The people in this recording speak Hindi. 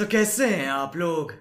तो कैसे हैं आप लोग?